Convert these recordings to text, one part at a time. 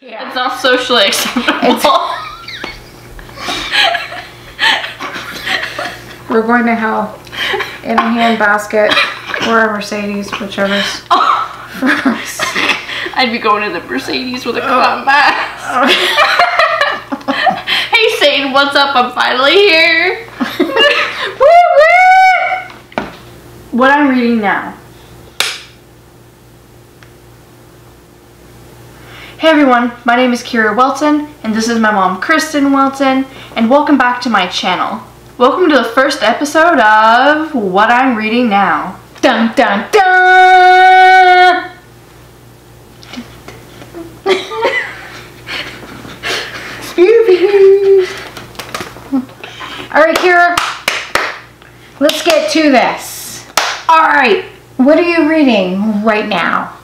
Yeah. It's not socially acceptable. We're going to hell in a handbasket or a Mercedes, whichever's oh. first. I'd be going to the Mercedes with a oh. clown mask. Oh. hey Satan, what's up? I'm finally here. What I'm reading now. Hey everyone, my name is Kiera Welton, and this is my mom, Kristin Welton, and welcome back to my channel. Welcome to the first episode of What I'm Reading Now. Dun dun dun! Alright, Kiera. Let's get to this. Alright, What are you reading right now?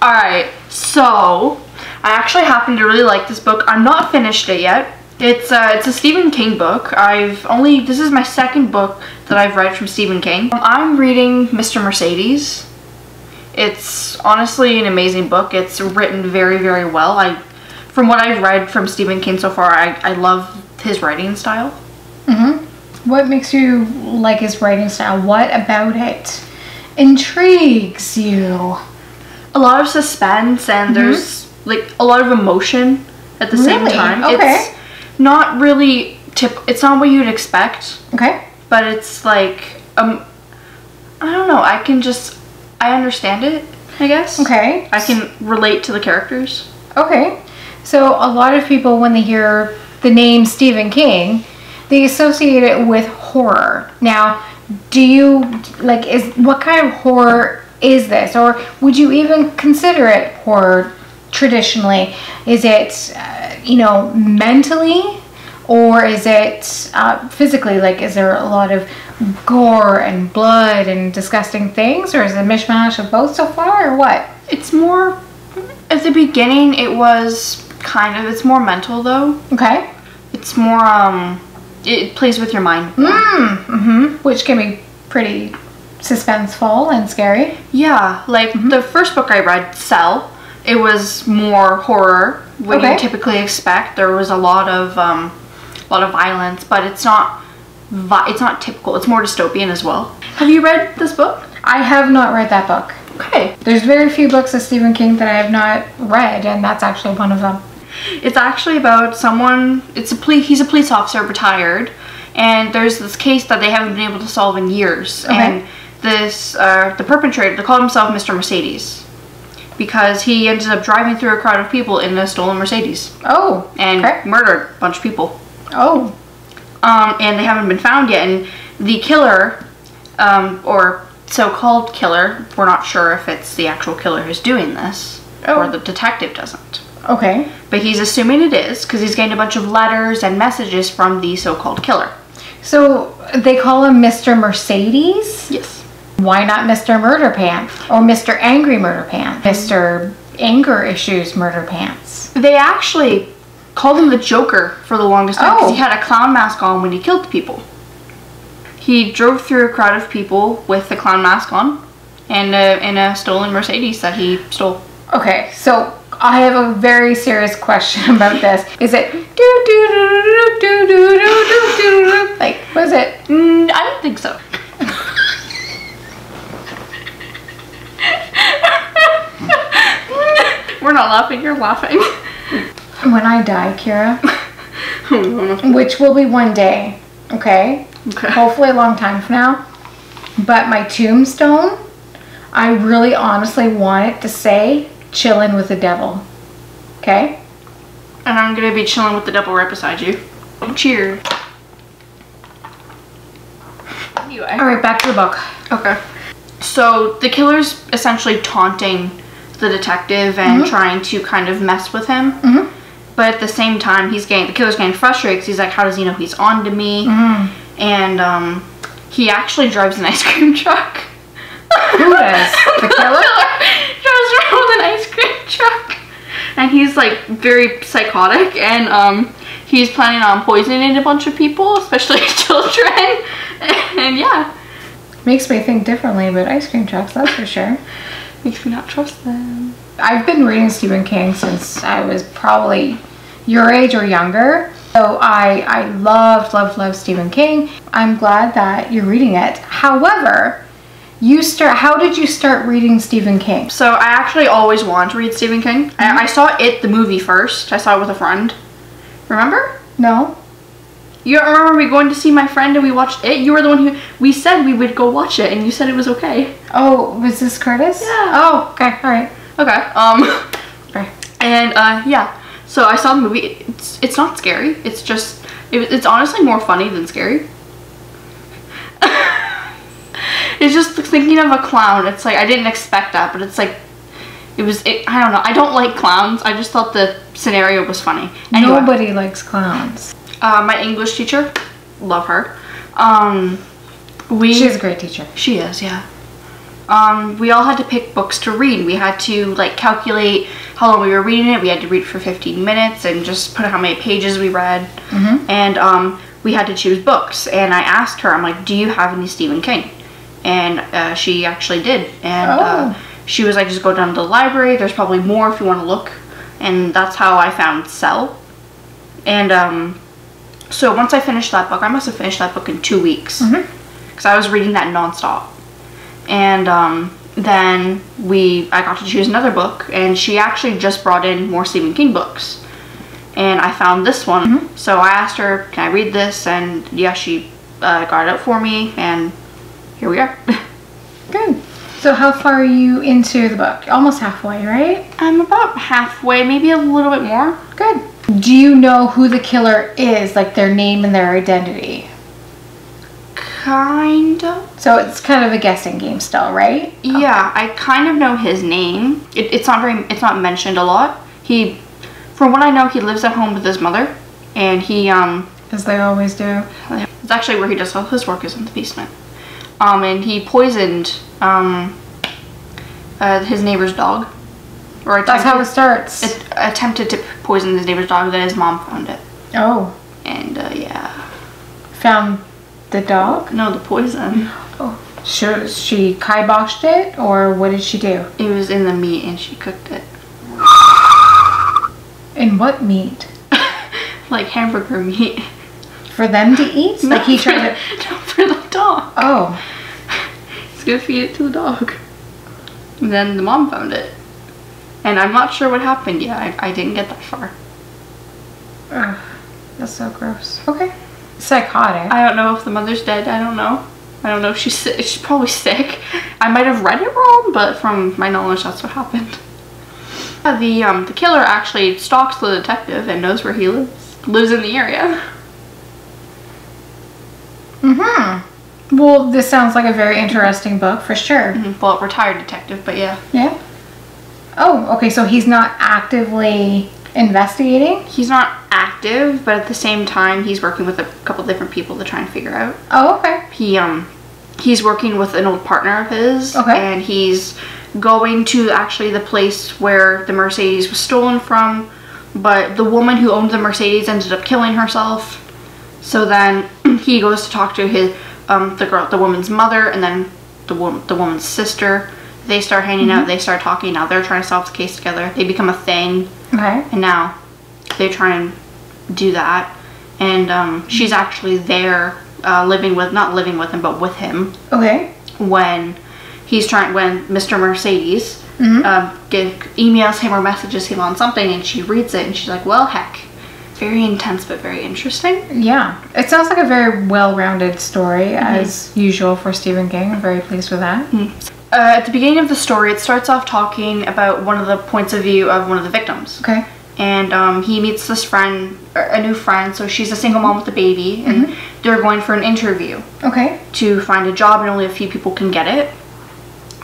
alright, so I actually happen to really like this book. I'm not finished it yet. It's uh, it's a Stephen King book. I've only this is my second book that I've read from Stephen King. I'm reading Mr. Mercedes. It's honestly an amazing book. It's written very very well. I from what I've read from Stephen King so far, I, I love his writing style. Mm-hmm. What makes you like his writing style? What about it intrigues you? A lot of suspense and there's like a lot of emotion at the same time. Okay. It's not really tip it's not what you'd expect. Okay. but it's like um I don't know, I can just I understand it, I guess. Okay. I can relate to the characters. Okay. So a lot of people, when they hear the name Stephen King, they associate it with horror. Now, do you like is what kind of horror is this, or would you even consider it horror traditionally? Is it uh, you know mentally, or is it uh, physically? Like, is there a lot of gore and blood and disgusting things, or is it a mishmash of both so far, or what? It's more at the beginning it was kind of it's more mental though. Okay. It's more um it plays with your mind. Mm, hmm Which can be pretty suspenseful and scary. Yeah, like the first book I read, Cell, it was more horror, what Okay. you typically expect. There was a lot of um a lot of violence, but it's not vi- it's not typical. It's more dystopian as well. Have you read this book? I have not read that book. Okay. There's very few books of Stephen King that I have not read, and that's actually one of them. It's actually about someone. It's a police. He's a police officer, retired, and there's this case that they haven't been able to solve in years. Okay. And this, uh, the perpetrator, they call himself Mr. Mercedes, because he ended up driving through a crowd of people in a stolen Mercedes Oh, and okay. murdered a bunch of people. Oh, Um, and they haven't been found yet. And the killer, um, or so-called killer, we're not sure if it's the actual killer who's doing this, or Oh. the detective doesn't. okay. But he's assuming it is because he's getting a bunch of letters and messages from the so-called killer. So they call him Mr. Mercedes? Yes. Why not Mr. Murder Pants? Or Mr. Angry Murder Pants? Mr. Anger Issues Murder Pants? They actually called him the Joker for the longest time because Oh. he had a clown mask on when he killed people. He drove through a crowd of people with the clown mask on and uh, in a stolen Mercedes that he stole. Okay, so I have a very serious question about this. Is it do do do do do do do do do do like was it? Mm, I don't think so. We're not laughing, you're laughing. When I die, Kiera, oh, which will be one day, okay? Okay. Hopefully a long time from now. But my tombstone, I really honestly want it to say chillin' with the devil. Okay? And I'm gonna be chilling with the devil right beside you. Cheers. Anyway. Alright, back to the book. Okay. So the killer's essentially taunting the detective and trying to kind of mess with him. Mhm. But at the same time, he's getting the killer's getting frustrated because he's like, "How does he know he's on to me?" Mm. And um, he actually drives an ice cream truck. Who does? The killer? drives around with an ice cream truck, and he's like very psychotic, and um, he's planning on poisoning a bunch of people, especially children. And yeah, Makes me think differently about ice cream trucks, that's for sure. Makes me not trust them. I've been reading Stephen King since I was probably your age or younger. So I I loved loved loved Stephen King. I'm glad that you're reading it. However, you start. How did you start reading Stephen King? So I actually always wanted to read Stephen King. I, I mm-hmm. saw it the movie first. I saw it with a friend. Remember? No. You remember me going to see my friend and we watched it? You were the one who we said we would go watch it and you said it was okay. Oh, was this Curtis? Yeah. Oh, okay. All right. Okay. Um Okay. and uh yeah. So I saw the movie. It's it's not scary. It's just it, it's honestly more funny than scary. it's just thinking of a clown. It's like I didn't expect that, but it's like it was it, I don't know. I don't like clowns. I just thought the scenario was funny. Anyway. Nobody likes clowns. Uh, my English teacher, love her. Um, we She's a great teacher. she is, yeah. Um, we all had to pick books to read. We had to like calculate how long we were reading it. We had to read for 15 minutes and just put how many pages we read. Mhm. And um, we had to choose books. And I asked her, I'm like, "Do you have any Stephen King?" And uh, she actually did. And uh, Oh. she was like, "Just go down to the library. There's probably more if you want to look." And that's how I found Cell. And um, so once I finished that book, I must have finished that book in two weeks because I was reading that nonstop. And um, then we, I got to choose another book, and she actually just brought in more Stephen King books. And I found this one, so I asked her, "Can I read this?" And yeah, she uh, got it out for me, and here we are. Good. So how far are you into the book? Almost halfway, right? I'm about halfway, maybe a little bit more. Good. Do you know who the killer is, like their name and their identity? Kind of. So it's kind of a guessing game still, right? Yeah, I kind of know his name. It, it's not very. It's not mentioned a lot. He, from what I know, he lives at home with his mother, and he um, As they always do. it's actually where he does all his work is in the basement. Um, and he poisoned um, uh, his neighbor's dog, or That's how it starts. it, attempted to poison his neighbor's dog. Then his mom found it, oh. and uh, yeah, Found the dog? no, the poison. Oh. She, she kiboshed it, or what did she do? It was in the meat, and she cooked it In what meat? like hamburger meat. For them to eat? Like he tried to. to, no, for the dog. Oh. He's gonna feed it to the dog. And then the mom found it. And I'm not sure what happened yet. I, I didn't get that far. Ugh, that's so gross. Okay. Psychotic. I don't know if the mother's dead. I don't know. I don't know if she's sick. She's probably sick. I might have read it wrong, but from my knowledge, that's what happened. Uh, The um the killer actually stalks the detective and knows where he lives. Lives in the area. mm-hmm. Well, this sounds like a very interesting book for sure. Mhm. Well, retired detective, but yeah. Yeah. Oh, okay. So he's not actively investigating. He's not active, but at the same time, he's working with a couple different people to try and figure out. Oh, okay. he um he's working with an old partner of his Okay. and he's going to actually the place where the Mercedes was stolen from but the woman who owned the Mercedes ended up killing herself so then he goes to talk to his um the girl the woman's mother and then the woman the woman's sister they start hanging out they start talking now they're trying to solve the case together they become a thing Okay. and now they try and do that and um, she's actually there uh, living with not living with him but with him Okay. when he's trying when mr mercedes Mhm. um, give, emails him or messages him on something and she reads it and she's like well heck very intense but very interesting Yeah. It sounds like a very well-rounded story, as usual for Stephen King. I'm very pleased with that. Uh, at the beginning of the story it starts off talking about one of the points of view of one of the victims Okay. and um, he meets this friend er, a new friend so she's a single mom with a baby and they're going for an interview Okay. to find a job and only a few people can get it.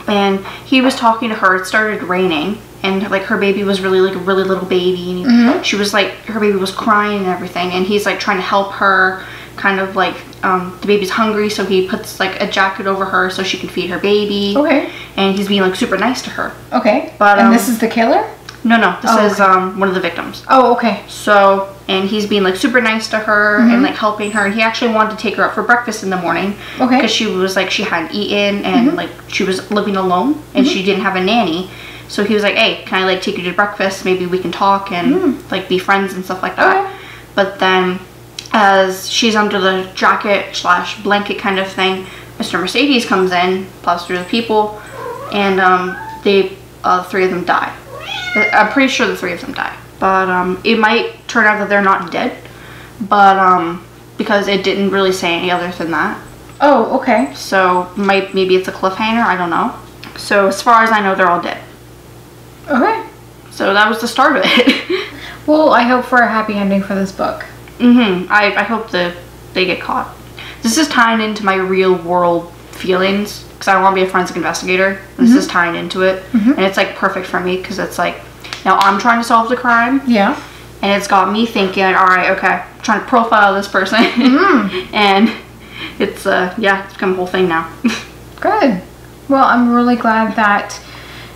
And he was talking to her. It started raining, and like her baby was really like a really little baby, and Mhm. she was like her baby was crying and everything. And he's like trying to help her, kind of like um, the baby's hungry, so he puts like a jacket over her so she can feed her baby. Okay. And he's being like super nice to her. Okay. But, and um, this is the killer? No, no, this Oh, is um, one of the victims. Oh, okay. So, and he's being like super nice to her and like helping her. And he actually wanted to take her out for breakfast in the morning Okay. Mm-hmm. because she was like she hadn't eaten and like she was living alone and she didn't have a nanny. So he was like, "Hey, can I like take you to breakfast? Maybe we can talk and like be friends and stuff like that." Okay. But then, as she's under the jacket slash blanket kind of thing, Mr. Mercedes comes in, plows through the people, and um, they uh, the three of them die. I'm pretty sure the three of them die, but um, it might turn out that they're not dead, but um, because it didn't really say any other than that. Oh, okay. So might maybe it's a cliffhanger. I don't know. So as far as I know, they're all dead. Okay. So that was the start of it. Well, I hope for a happy ending for this book. Hmm I, I hope that they get caught. This is tying into my real world feelings because I want to be a forensic investigator. This is tying into it, and it's like perfect for me because it's like now I'm trying to solve the crime, Yeah. and it's got me thinking, all right, okay, I'm trying to profile this person, and it's uh yeah, it's become a whole thing now. Good. Well, I'm really glad that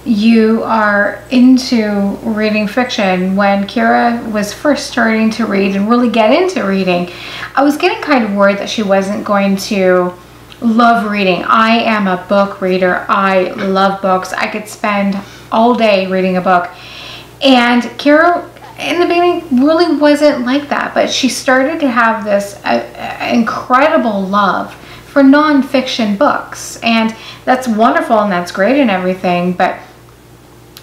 you are into reading fiction. When Kiera was first starting to read and really get into reading, I was getting kind of worried that she wasn't going to love reading. I am a book reader. I love books. I could spend all day reading a book. And Kiera in the beginning really wasn't like that, but she started to have this uh, uh, incredible love for nonfiction books. And that's wonderful and that's great and everything, but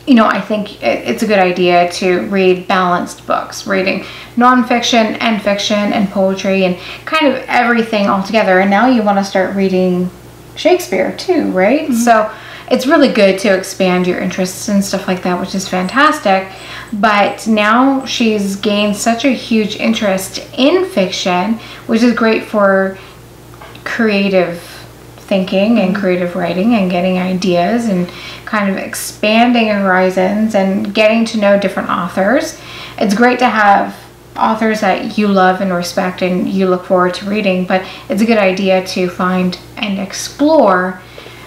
you know, I think it's a good idea to read balanced books, reading nonfiction and fiction and poetry and kind of everything all together. And now you want to start reading Shakespeare too, right? Mm-hmm. So it's really good to expand your interests and stuff like that, which is fantastic. But now she's gained such a huge interest in fiction, which is great for creative thinking and mm-hmm. creative writing and getting ideas and kind of expanding horizons and getting to know different authors. It's great to have authors that you love and respect and you look forward to reading, but it's a good idea to find and explore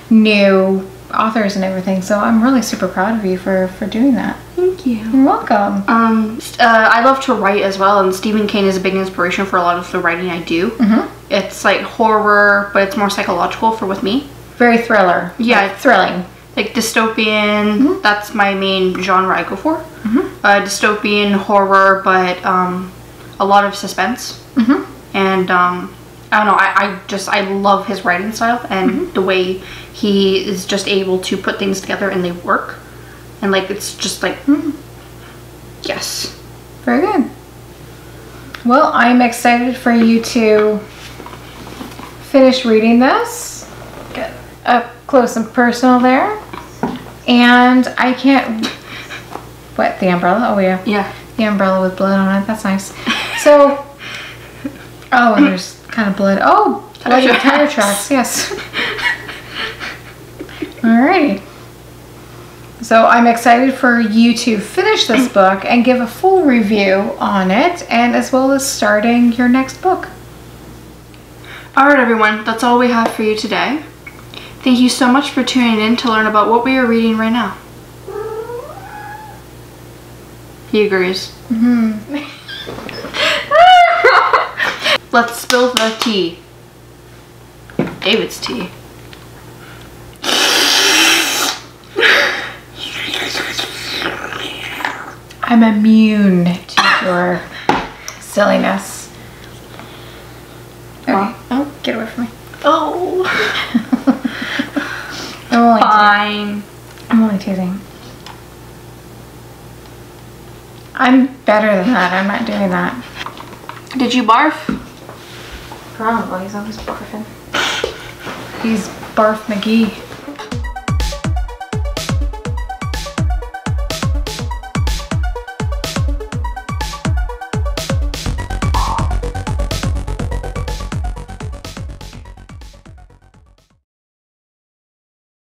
new authors and everything. So I'm really super proud of you for for doing that. Thank you. You're welcome. Um, uh, I love to write as well, and Stephen King is a big inspiration for a lot of the writing I do. Mhm. It's like horror, but it's more psychological for with me. Very thriller. Yeah. Like, thrilling. Like dystopian, that's my main genre I go for. Uh, dystopian horror, but um, a lot of suspense. Mhm. And um, I don't know, I, I just I love his writing style and the way he is just able to put things together and they work. And like it's just like yes. Very good. Well, I'm excited for you to finish reading this. Up close and personal there. And I can't. What, the umbrella? Oh, yeah. Yeah. The umbrella with blood on it. That's nice. So. Oh, and there's kind of blood. Oh, bloody Tire tire tracks. tracks. Yes. Alrighty. So I'm excited for you to finish this book and give a full review on it, and as well as starting your next book. Alright, everyone, that's all we have for you today. Thank you so much for tuning in to learn about what we are reading right now. He agrees. Mm-hmm. Let's spill the tea. David's tea. I'm immune to your silliness. Okay. Oh, get away from me. Oh, Oh, I'm only, fine. I'm only teasing. I'm better than that. I'm not doing that. Did you barf? Probably. He's always barfing. He's Barf McGee.